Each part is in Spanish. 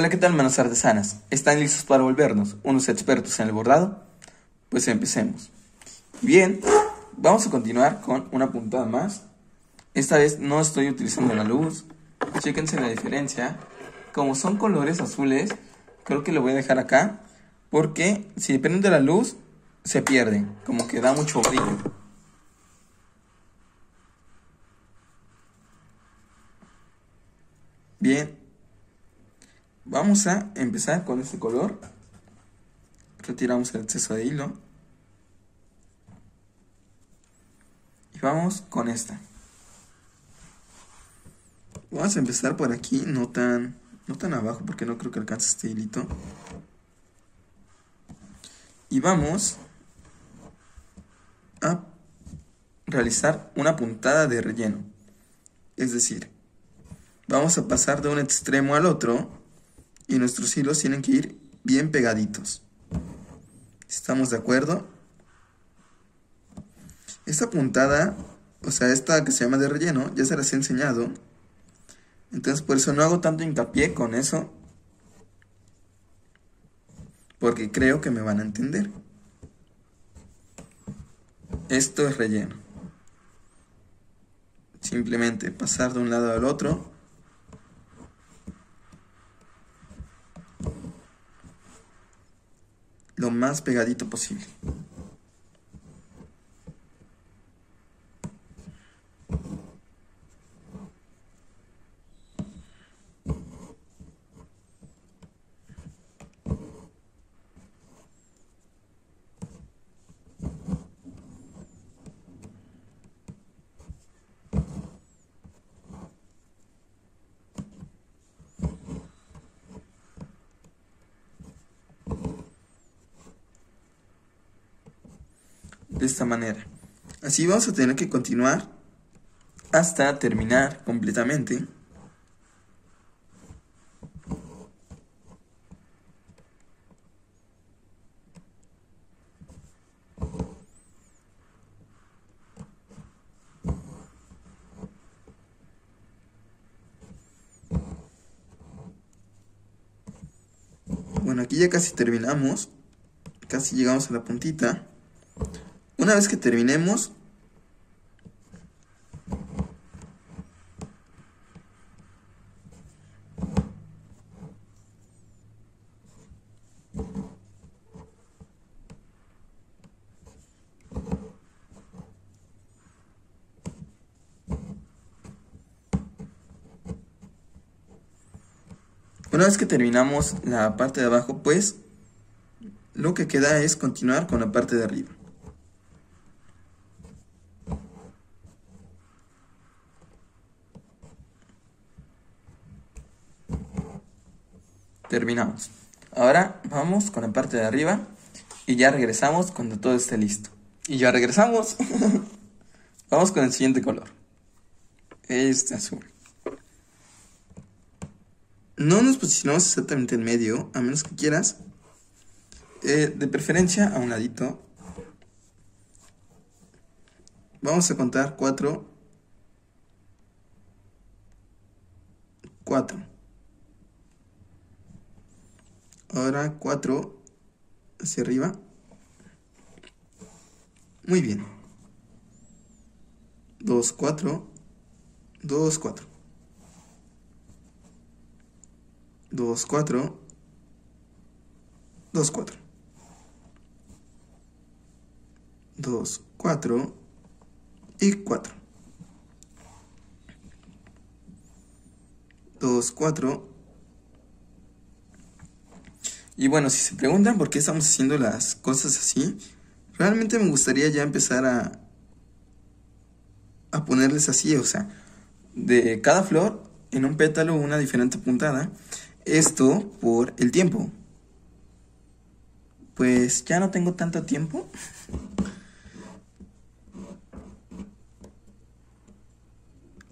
Hola, ¿qué tal, manos artesanas? ¿Están listos para volvernos unos expertos en el bordado? Pues empecemos. Bien, vamos a continuar con una puntada más. Esta vez no estoy utilizando la luz. Chéquense la diferencia. Como son colores azules, creo que lo voy a dejar acá. Porque si dependen de la luz, se pierde. Como que da mucho brillo. Bien, Vamos a empezar con este color. Retiramos el exceso de hilo. Y vamos con esta. Vamos a empezar por aquí, no tan, no tan abajo porque no creo que alcance este hilito. Y vamos a realizar una puntada de relleno. Es decir, vamos a pasar de un extremo al otro y nuestros hilos tienen que ir bien pegaditos. ¿Estamos de acuerdo? Esta puntada, o sea, esta que se llama de relleno, ya se las he enseñado. Entonces por eso no hago tanto hincapié con eso. Porque creo que me van a entender. Esto es relleno. Simplemente pasar de un lado al otro lo más pegadito posible. De esta manera. Así vamos a tener que continuar hasta terminar completamente. Bueno, aquí ya casi terminamos. Casi llegamos a la puntita. Una vez que terminemos, Una vez que terminamos la parte de abajo, pues lo que queda es continuar con la parte de arriba. Terminamos. Ahora vamos con la parte de arriba y ya regresamos cuando todo esté listo. Y ya regresamos. vamos con el siguiente color. Este azul. No nos posicionamos exactamente en medio, a menos que quieras. Eh, de preferencia a un ladito. Vamos a contar cuatro. Cuatro. Ahora 4 hacia arriba. Muy bien. 2, 4. 2, 4. 2, 4. 2, 4. 2, 4 y 4. 2, 4 y bueno, si se preguntan por qué estamos haciendo las cosas así, realmente me gustaría ya empezar a, a ponerles así, o sea, de cada flor en un pétalo una diferente puntada. Esto por el tiempo. Pues ya no tengo tanto tiempo.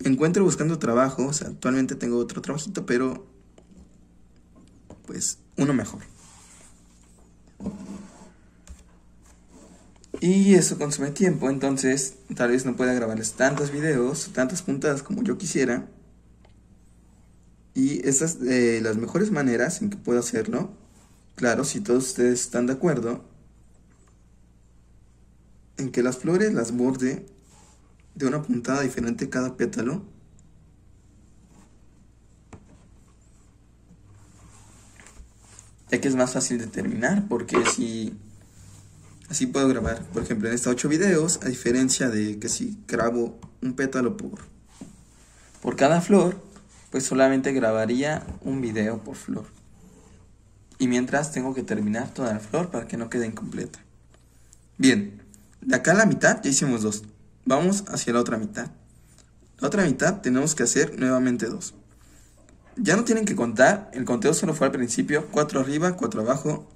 encuentro buscando trabajo, o sea, actualmente tengo otro trabajito, pero pues uno mejor. Y eso consume tiempo, entonces tal vez no pueda grabarles tantos videos, tantas puntadas como yo quisiera. Y estas eh, las mejores maneras en que puedo hacerlo. Claro, si todos ustedes están de acuerdo en que las flores las borde de una puntada diferente cada pétalo. Ya que es más fácil determinar, porque si así puedo grabar, por ejemplo, en estos 8 videos, a diferencia de que si grabo un pétalo por, por cada flor, pues solamente grabaría un video por flor. Y mientras tengo que terminar toda la flor para que no quede incompleta. Bien, de acá a la mitad ya hicimos dos. Vamos hacia la otra mitad. La otra mitad tenemos que hacer nuevamente dos. Ya no tienen que contar, el conteo solo fue al principio, cuatro arriba, cuatro abajo.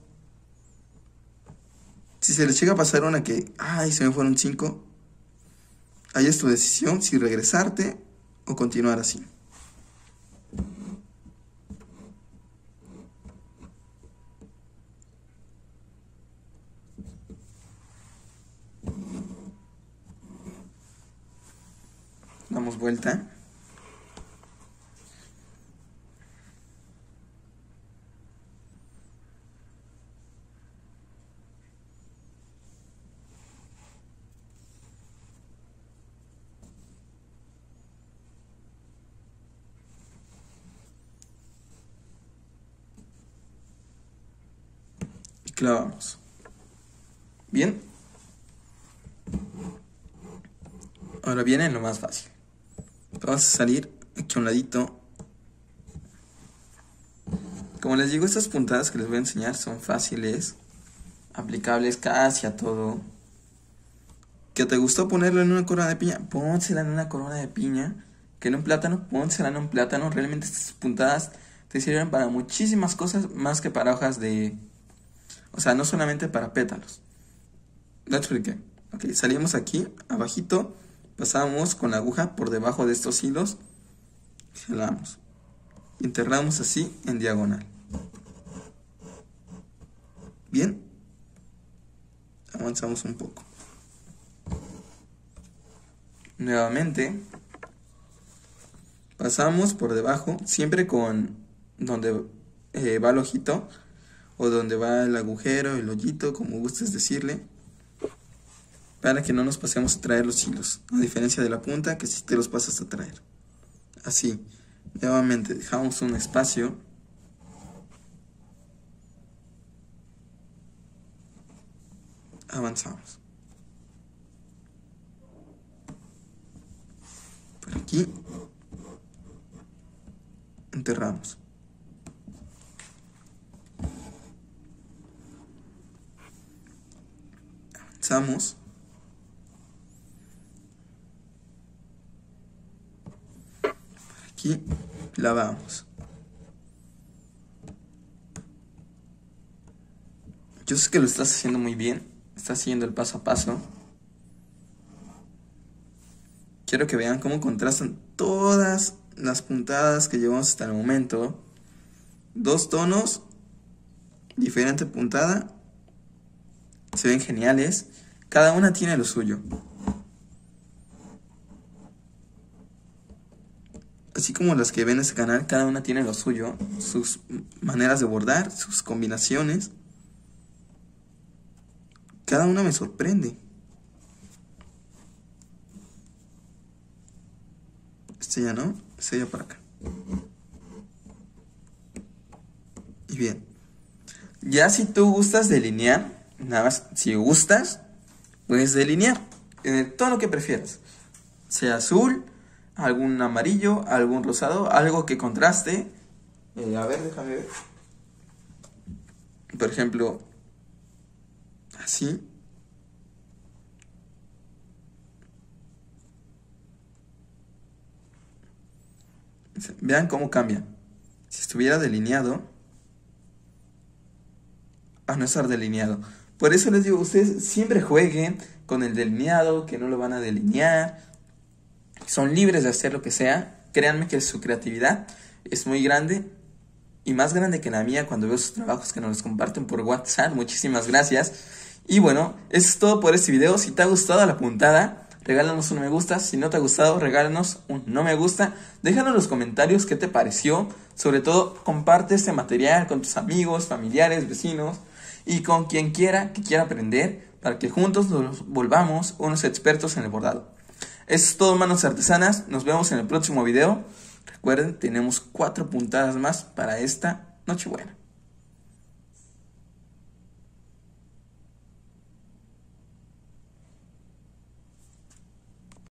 Si se les llega a pasar una que, ay, se me fueron cinco, ahí es tu decisión si regresarte o continuar así. Damos vuelta. Clavamos. Bien. Ahora viene lo más fácil. Vamos a salir aquí a un ladito. Como les digo, estas puntadas que les voy a enseñar son fáciles, aplicables casi a todo. ¿Que te gustó ponerlo en una corona de piña? Pónsela en una corona de piña. Que en un plátano, pónsela en un plátano. Realmente estas puntadas te sirven para muchísimas cosas más que para hojas de... O sea, no solamente para pétalos. Lo expliqué. Ok, salimos aquí, abajito pasamos con la aguja por debajo de estos hilos, jalamos, enterramos así en diagonal. Bien, avanzamos un poco. Nuevamente, pasamos por debajo, siempre con donde eh, va el ojito, o donde va el agujero, el hoyito, como gustes decirle para que no nos pasemos a traer los hilos, a diferencia de la punta que si te los pasas a traer. Así, nuevamente dejamos un espacio. Avanzamos. Por aquí enterramos. Avanzamos. aquí lavamos. Yo sé que lo estás haciendo muy bien, estás haciendo el paso a paso. Quiero que vean cómo contrastan todas las puntadas que llevamos hasta el momento. Dos tonos, diferente puntada, se ven geniales. Cada una tiene lo suyo. así como las que ven en este canal, cada una tiene lo suyo, sus maneras de bordar, sus combinaciones. Cada una me sorprende. Este ya no, este ya para acá. Y bien, ya si tú gustas delinear, nada más, si gustas, puedes delinear en el tono que prefieras. Sea azul, algún amarillo, algún rosado, algo que contraste. Eh, a ver, déjame ver. Por ejemplo, así. Vean cómo cambia. Si estuviera delineado, a no estar delineado. Por eso les digo, ustedes siempre jueguen con el delineado, que no lo van a delinear son libres de hacer lo que sea. Créanme que su creatividad es muy grande y más grande que la mía cuando veo sus trabajos que nos los comparten por WhatsApp. Muchísimas gracias. Y bueno, eso es todo por este video. Si te ha gustado la puntada, regálanos un me gusta. Si no te ha gustado, regálanos un no me gusta. Déjanos en los comentarios qué te pareció. Sobre todo, comparte este material con tus amigos, familiares, vecinos y con quien quiera que quiera aprender para que juntos nos volvamos unos expertos en el bordado. Eso es todo, manos artesanas. Nos vemos en el próximo video. Recuerden, tenemos cuatro puntadas más para esta Nochebuena.